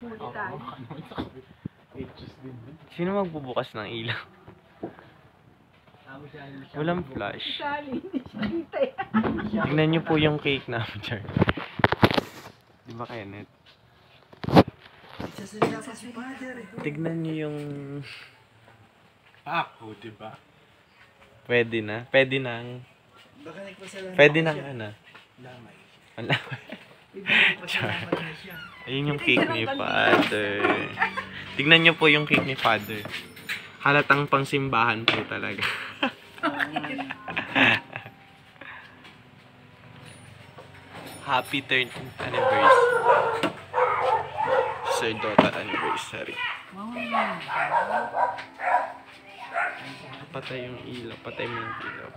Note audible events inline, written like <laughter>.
Tayo. Din yun. Sino magbubukas ng ilaw? Walang flash. Sally, hindi siya kita yan. Tingnan niyo po yung cake namin, Char. <laughs> Di ba, Kenneth? Tignan niyo yung... Ako, di ba? Pwede na. Pwede nang... Baka nagpasalamat Pwede na nang siya. ano. Lamay. Nagpasalamat na siya. Ayun yung cake ni Father. Tignan niyo po yung cake ni Father. Halatang pangsimbahan po talaga. <laughs> Happy 13th anniversary. Sir Dota anniversary. Patay yung ilaw. Patay mo yung ilaw.